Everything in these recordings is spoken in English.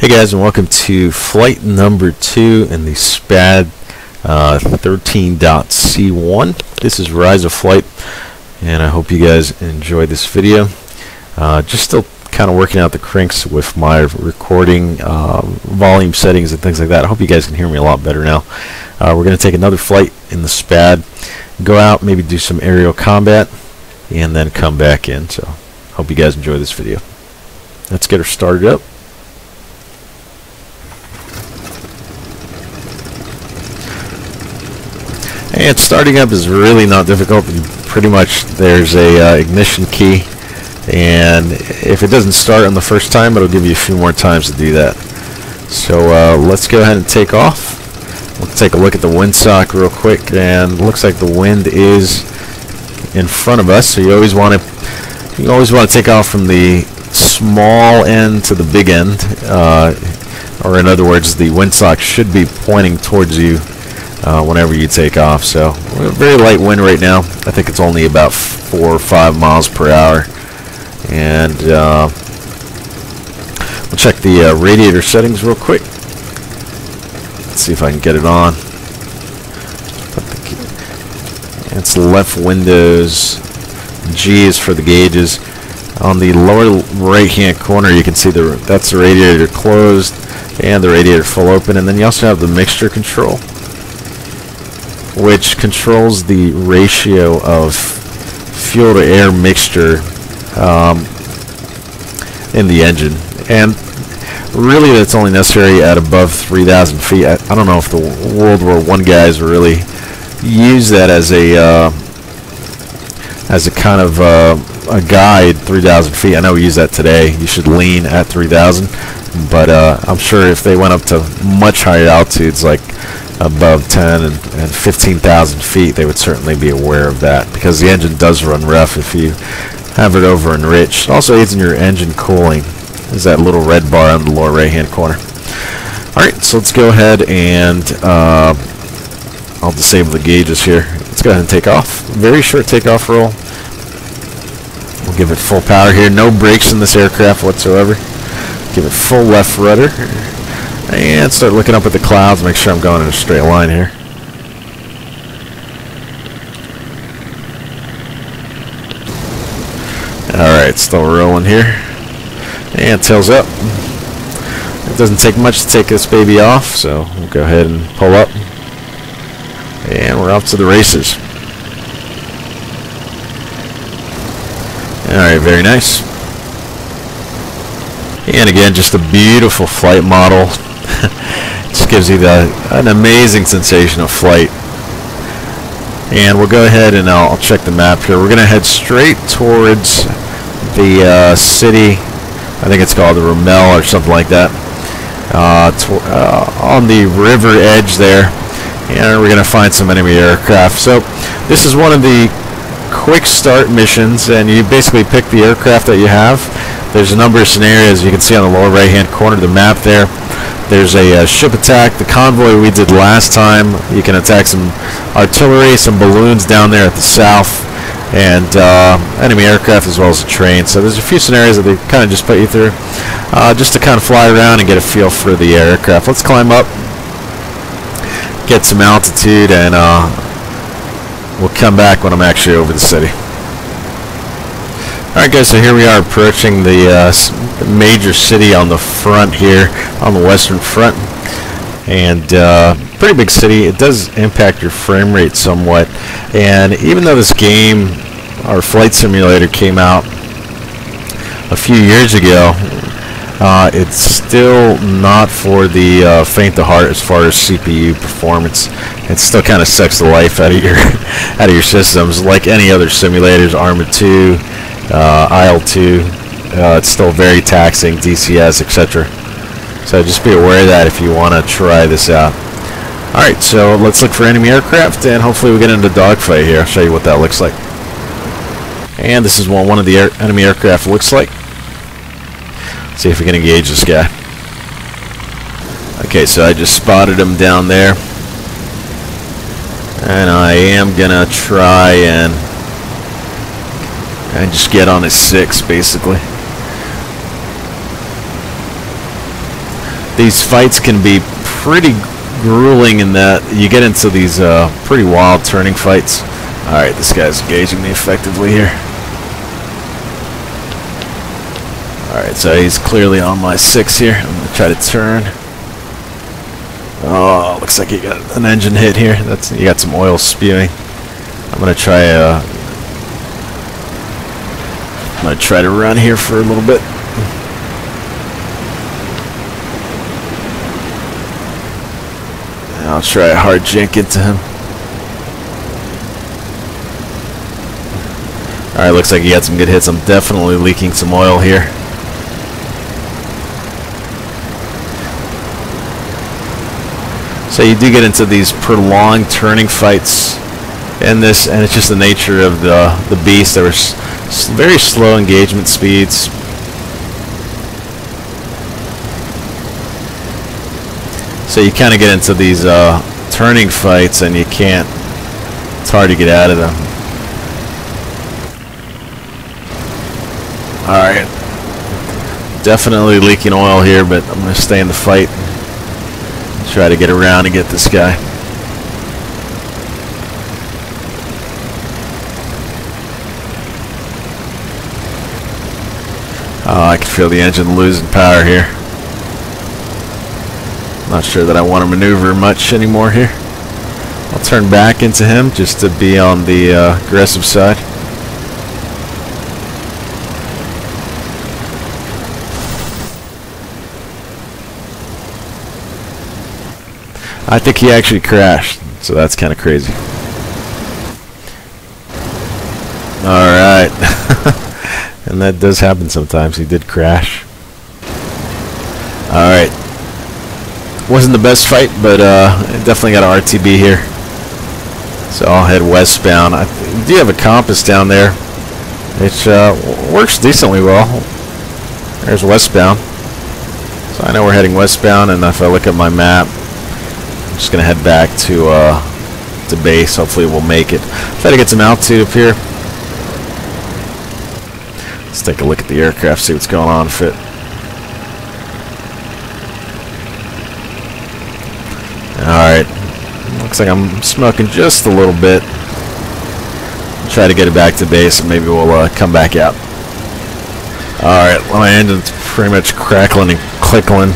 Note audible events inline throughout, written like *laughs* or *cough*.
Hey guys and welcome to flight number two in the SPAD uh, 13.C1. This is Rise of Flight and I hope you guys enjoy this video. Uh, just still kind of working out the cranks with my recording um, volume settings and things like that. I hope you guys can hear me a lot better now. Uh, we're going to take another flight in the SPAD, go out, maybe do some aerial combat, and then come back in. So hope you guys enjoy this video. Let's get her started up. And starting up is really not difficult. Pretty much there's a uh, ignition key and if it doesn't start on the first time it'll give you a few more times to do that. So uh, let's go ahead and take off. Let's take a look at the windsock real quick and looks like the wind is in front of us so you always want to you always want to take off from the small end to the big end uh, or in other words the windsock should be pointing towards you uh, whenever you take off. So very light wind right now. I think it's only about four or five miles per hour. And uh, we'll check the uh, radiator settings real quick. Let's see if I can get it on. It's left windows. G is for the gauges. On the lower right hand corner you can see the that's the radiator closed and the radiator full open and then you also have the mixture control which controls the ratio of fuel to air mixture um, in the engine. And really that's only necessary at above 3,000 feet. I, I, don't know if the World War One guys really use that as a uh, as a kind of uh, a guide 3,000 feet. I know we use that today. You should lean at 3,000, but uh, I'm sure if they went up to much higher altitudes like above 10 and, and 15,000 feet, they would certainly be aware of that because the engine does run rough if you have it over enriched. It also aids in your engine cooling. There's that little red bar on the lower right hand corner. Alright, so let's go ahead and uh, I'll disable the gauges here. Let's go ahead and take off. Very short takeoff roll. We'll give it full power here. No brakes in this aircraft whatsoever. Give it full left rudder. And start looking up at the clouds, make sure I'm going in a straight line here. Alright, still rolling here. And tails up. It doesn't take much to take this baby off, so we'll go ahead and pull up. And we're off to the races. Alright, very nice. And again, just a beautiful flight model *laughs* just gives you the, an amazing sensation of flight. And we'll go ahead and I'll, I'll check the map here. We're going to head straight towards the uh, city. I think it's called the Rommel or something like that. Uh, uh, on the river edge there. And we're going to find some enemy aircraft. So this is one of the quick start missions and you basically pick the aircraft that you have. There's a number of scenarios you can see on the lower right hand corner of the map there. There's a uh, ship attack, the convoy we did last time. You can attack some artillery, some balloons down there at the south, and uh, enemy aircraft as well as a train. So there's a few scenarios that they kind of just put you through, uh, just to kind of fly around and get a feel for the aircraft. Let's climb up, get some altitude, and uh, we'll come back when I'm actually over the city. Alright guys, so here we are approaching the, uh, major city on the front here, on the western front. And uh, pretty big city. It does impact your frame rate somewhat. And even though this game, our flight simulator came out a few years ago, uh, it's still not for the uh, faint of heart as far as CPU performance. It still kind of sucks the life out of your *laughs* out of your systems, like any other simulators, Arma 2, uh, IL-2. Uh, it's still very taxing, DCS, etc. So just be aware of that if you want to try this out. Alright, so let's look for enemy aircraft, and hopefully we get into dogfight here. I'll show you what that looks like. And this is what one of the air enemy aircraft looks like. Let's see if we can engage this guy. Okay, so I just spotted him down there. And I am going to try and and just get on his six basically. these fights can be pretty grueling in that you get into these uh, pretty wild turning fights. Alright, this guy's engaging me effectively here. Alright, so he's clearly on my 6 here. I'm going to try to turn. Oh, looks like he got an engine hit here. That's You got some oil spewing. I'm going to try uh, I'm going to try to run here for a little bit. I'll try a hard jink into him. Alright, looks like he had some good hits. I'm definitely leaking some oil here. So you do get into these prolonged turning fights in this, and it's just the nature of the the beast. There was very slow engagement speeds. So you kind of get into these uh, turning fights, and you can't. It's hard to get out of them. All right, definitely leaking oil here, but I'm going to stay in the fight. Try to get around and get this guy. Oh, I can feel the engine losing power here. Not sure that I want to maneuver much anymore here. I'll turn back into him just to be on the uh, aggressive side. I think he actually crashed, so that's kind of crazy. Alright. *laughs* and that does happen sometimes. He did crash. Alright. Wasn't the best fight, but uh, definitely got an RTB here. So I'll head westbound. I do have a compass down there. It uh, works decently well. There's westbound. So I know we're heading westbound, and if I look at my map, I'm just gonna head back to uh, to base. Hopefully we'll make it. Try to get some altitude up here. Let's take a look at the aircraft, see what's going on with it. Alright. Looks like I'm smoking just a little bit. Try to get it back to base and maybe we'll uh, come back out. Alright, well my engine's pretty much crackling and clickling.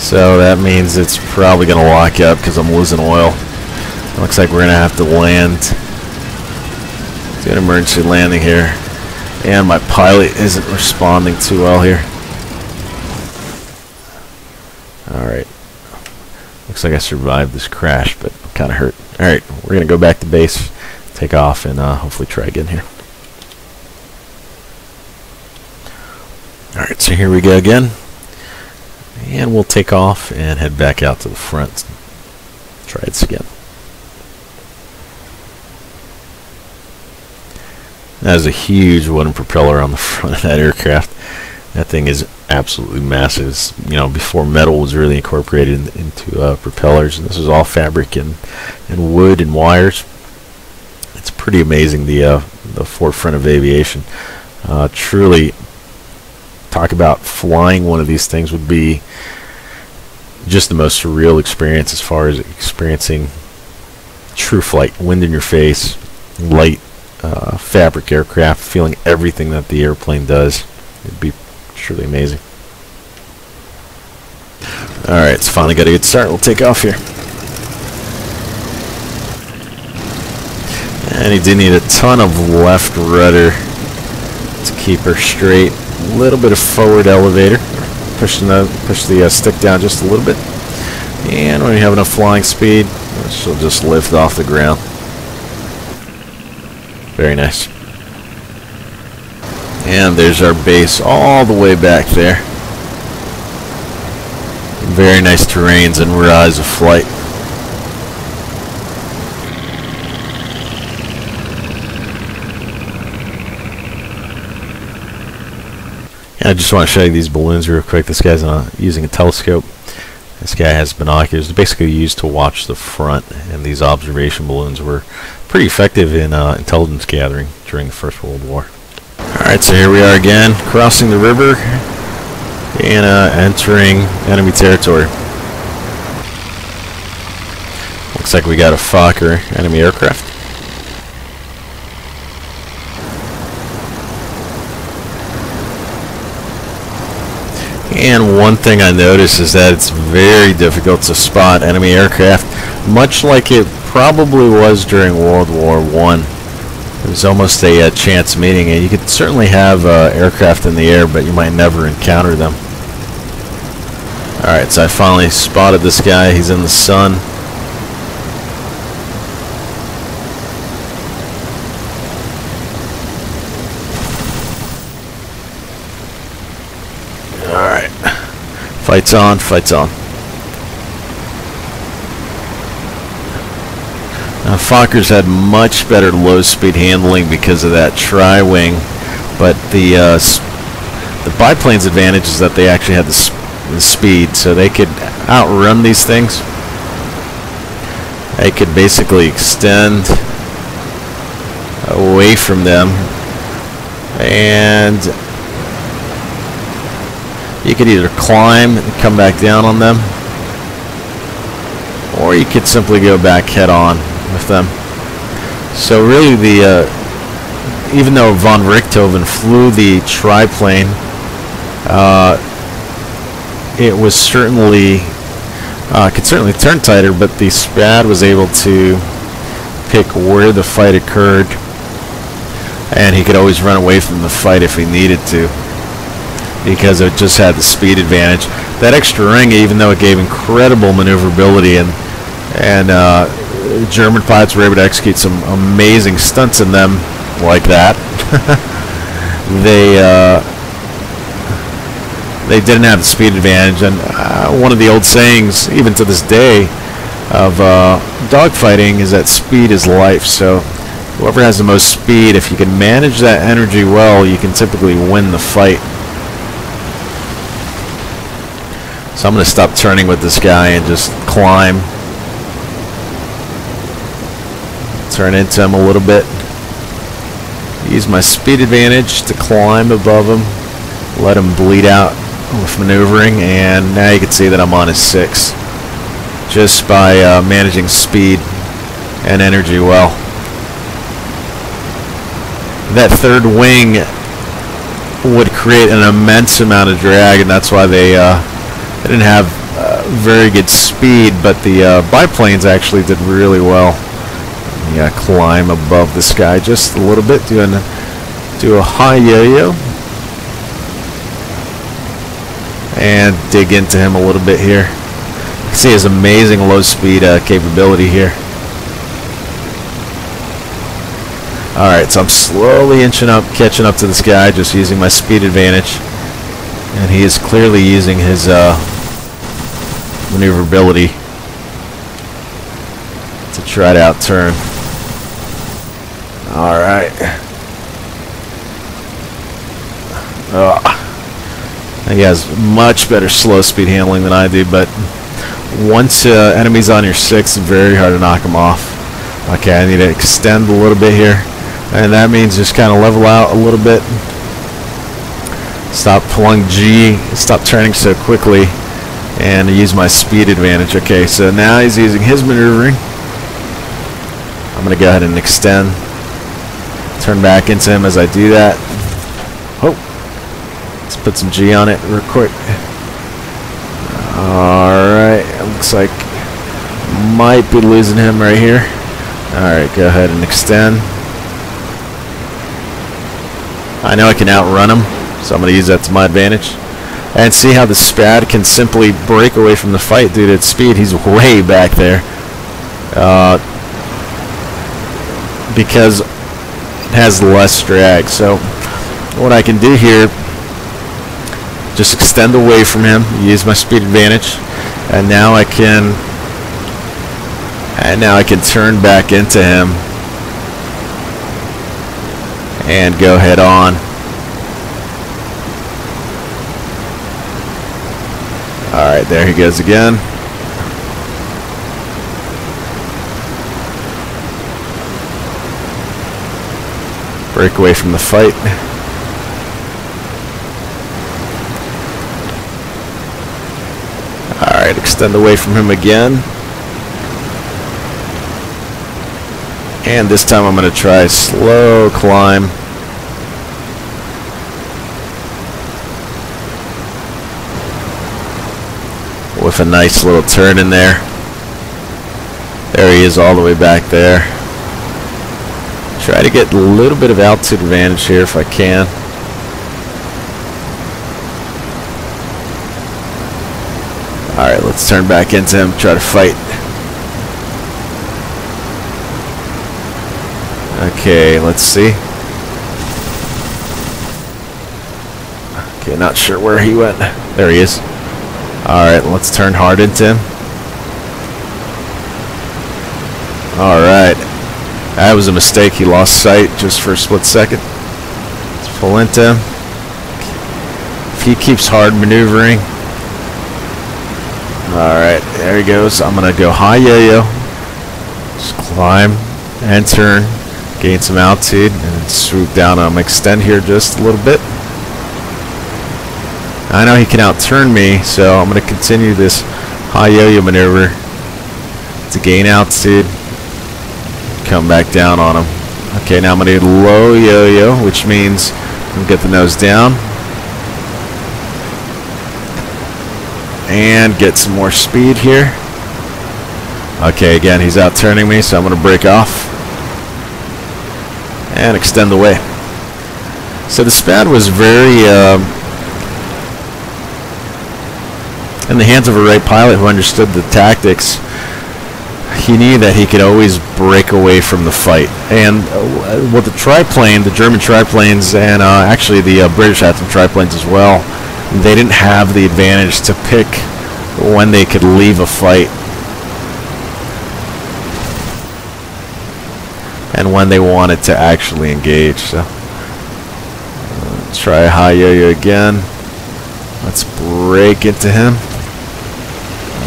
So that means it's probably going to lock up because I'm losing oil. Looks like we're going to have to land. Do an emergency landing here. And my pilot isn't responding too well here. Alright. Looks like I survived this crash, but kind of hurt. Alright, we're going to go back to base, take off, and uh, hopefully try again here. Alright, so here we go again. And we'll take off and head back out to the front. Try this again. That is a huge wooden propeller on the *laughs* front of that aircraft. That thing is absolutely massive. It's, you know, before metal was really incorporated in, into uh, propellers, and this is all fabric and and wood and wires. It's pretty amazing the uh, the forefront of aviation. Uh, truly, talk about flying one of these things would be just the most surreal experience as far as experiencing true flight, wind in your face, light uh, fabric aircraft, feeling everything that the airplane does. It'd be truly amazing. Alright, it's finally got a good start. We'll take off here. And he did need a ton of left rudder to keep her straight. A little bit of forward elevator. Pushing the, push the uh, stick down just a little bit. And when you have enough flying speed, she'll just lift off the ground. Very nice. And there's our base all the way back there. Very nice terrains and rise of flight. I just want to show you these balloons real quick. This guy's uh, using a telescope. This guy has binoculars. Basically used to watch the front, and these observation balloons were pretty effective in uh, intelligence gathering during the First World War. Alright, so here we are again, crossing the river. and uh, entering enemy territory. Looks like we got a Fokker enemy aircraft. And one thing I noticed is that it's very difficult to spot enemy aircraft, much like it probably was during World War One. It was almost a, a, uh, chance meeting, and you could certainly have uh, aircraft in the air, but you might never encounter them. Alright, so I finally spotted this guy. He's in the sun. Alright. Fights on, fights on. Now Fokkers had much better low speed handling because of that tri-wing, but the uh, the biplane's advantage is that they actually had the the speed, so they could outrun these things. They could basically extend away from them, and you could either climb and come back down on them, or you could simply go back head on with them. So really the, uh, even though von Richthofen flew the triplane, uh, it was certainly uh, could certainly turn tighter, but the SPAD was able to pick where the fight occurred, and he could always run away from the fight if he needed to, because it just had the speed advantage. That extra ring, even though it gave incredible maneuverability, and and uh, German pilots were able to execute some amazing stunts in them like that. *laughs* they uh, they didn't have the speed advantage. And uh, one of the old sayings, even to this day, of uh, dogfighting is that speed is life. So whoever has the most speed, if you can manage that energy well, you can typically win the fight. So I'm going to stop turning with this guy and just climb. Turn into him a little bit. Use my speed advantage to climb above him. Let him bleed out with maneuvering, and now you can see that I'm on his 6 just by uh, managing speed and energy well. That third wing would create an immense amount of drag, and that's why they, uh, they didn't have uh, very good speed, but the uh, biplanes actually did really well. Yeah, climb above the sky just a little bit, doing do a high yo-yo and dig into him a little bit here. You can see his amazing low speed uh, capability here. Alright, so I'm slowly inching up, catching up to this guy, just using my speed advantage. And he is clearly using his uh, maneuverability to try to outturn. Alright. Ugh. He has much better slow speed handling than I do, but once uh, enemies on your six, very hard to knock them off. Okay, I need to extend a little bit here, and that means just kind of level out a little bit. Stop pulling G, stop turning so quickly, and use my speed advantage. Okay, so now he's using his maneuvering. I'm going to go ahead and extend, turn back into him as I do that. Oh, let's put some G on it real quick. Alright, looks like might be losing him right here. Alright, go ahead and extend. I know I can outrun him, so I'm going to use that to my advantage. And see how the SPAD can simply break away from the fight due to its speed. He's way back there. Uh, because has less drag. So what I can do here just extend away from him, use my speed advantage, and now I can and now I can turn back into him and go head on. Alright, there he goes again. Break away from the fight. Alright, extend away from him again. And this time I'm going to try slow climb. With a nice little turn in there. There he is all the way back there. Try to get a little bit of altitude advantage here if I can. Alright, let's turn back into him, try to fight. Okay, let's see. Okay, not sure where he went. There he is. Alright, let's turn hard into him. Alright. That was a mistake. He lost sight just for a split second. Into him. If he keeps hard maneuvering. Alright, there he goes. I'm going to go high yo-yo. Just climb and turn gain some altitude and swoop down him. Extend here just a little bit. I know he can outturn me, so I'm going to continue this high yo-yo maneuver to gain altitude. Come back down on him. Okay, now I'm going to do low yo-yo, which means I'm get the nose down. And get some more speed here. Okay, again, he's outturning me, so I'm going to break off and extend away. So the SPAD was very uh, in the hands of a right pilot who understood the tactics. He knew that he could always break away from the fight. And uh, with the triplane, the German triplanes, and uh, actually the uh, British had some triplanes as well, they didn't have the advantage to pick when they could leave a fight and when they wanted to actually engage. So let's try high yo-yo again. Let's break into him.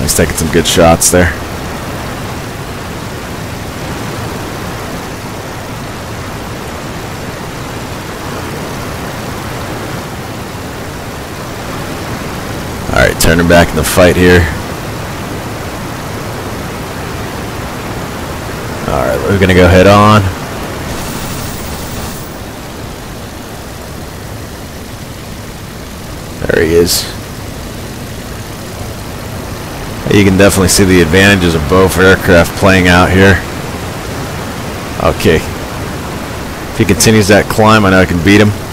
He's taking some good shots there. Turning back in the fight here. Alright, we're going to go head on. There he is. You can definitely see the advantages of both aircraft playing out here. Okay. If he continues that climb, I know I can beat him.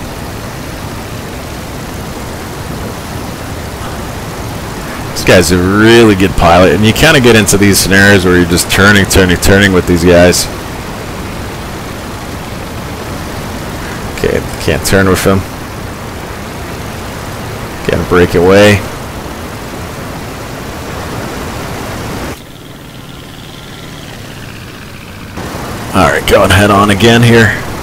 This guy's a really good pilot, and you kind of get into these scenarios where you're just turning, turning, turning with these guys. Okay, can't turn with him. Gotta break away. Alright, going head on again here.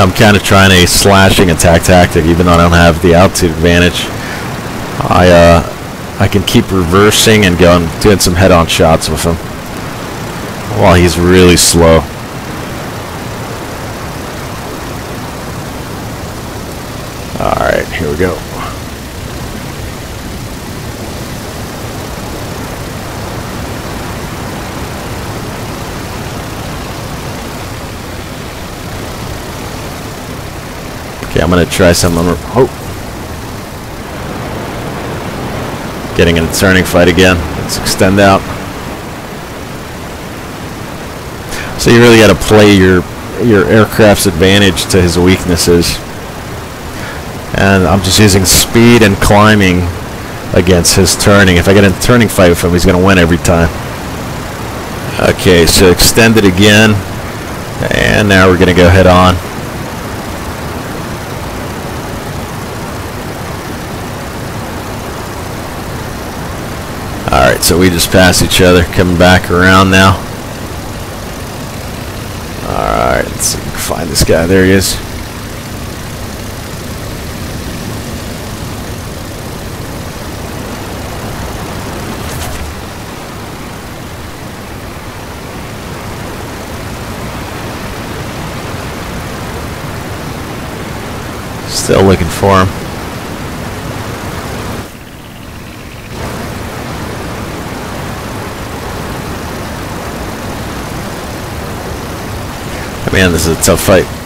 So I'm kind of trying a slashing attack tactic, even though I don't have the altitude advantage. I uh, I can keep reversing and going, doing some head-on shots with him while he's really slow. All right, here we go. Gonna try some. Oh, getting in a turning fight again. Let's extend out. So you really got to play your your aircraft's advantage to his weaknesses. And I'm just using speed and climbing against his turning. If I get in a turning fight with him, he's going to win every time. Okay, so extend it again. And now we're going to go head on. Alright, so we just passed each other, coming back around now. Alright, let's see if we can find this guy. There he is. Still looking for him. Man, this is a tough fight.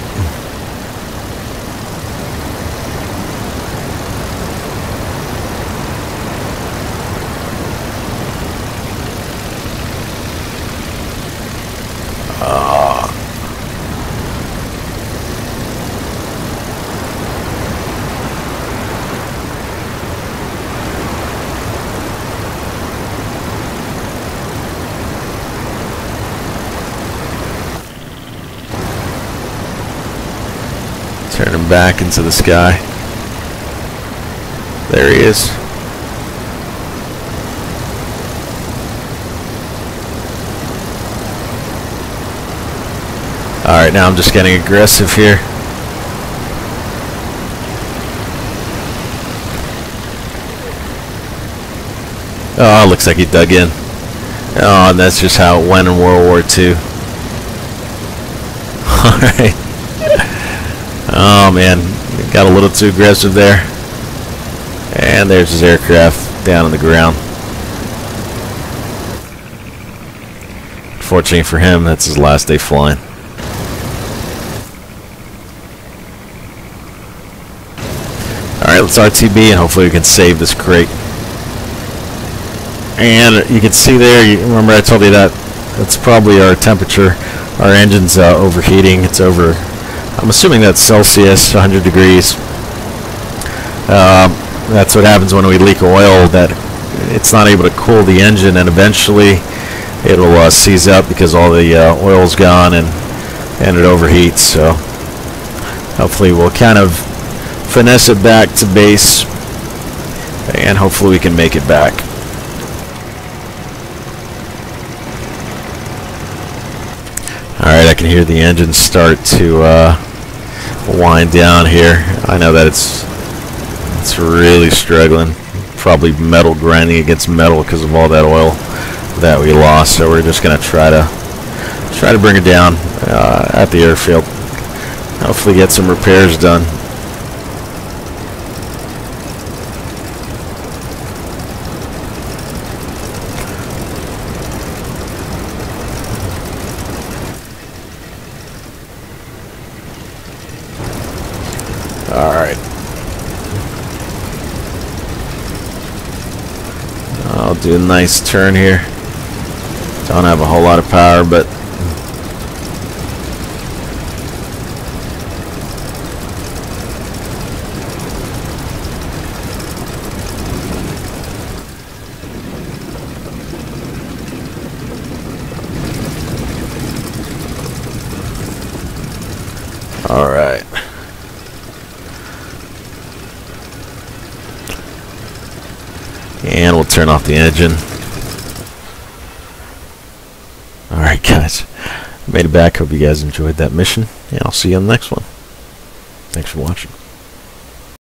Turn him back into the sky. There he is. Alright, now I'm just getting aggressive here. Oh, looks like he dug in. Oh, and that's just how it went in World War II. *laughs* Alright. Oh man, got a little too aggressive there. And there's his aircraft down on the ground. Fortunately for him, that's his last day flying. Alright, let's RTB and hopefully we can save this crate. And you can see there, you remember I told you that that's probably our temperature. Our engine's uh, overheating. It's over I'm assuming that's Celsius, 100 degrees. Um, that's what happens when we leak oil, that it's not able to cool the engine, and eventually it'll uh, seize up because all the uh, oil's gone and, and it overheats. So hopefully we'll kind of finesse it back to base, and hopefully we can make it back. Alright, I can hear the engine start to uh, wind down here. I know that it's it's really struggling. Probably metal grinding against metal because of all that oil that we lost. So we're just gonna try to try to bring it down uh, at the airfield. Hopefully get some repairs done. Alright. I'll do a nice turn here. Don't have a whole lot of power, but All right. And we'll turn off the engine. Alright guys, made it back. Hope you guys enjoyed that mission. And I'll see you on the next one.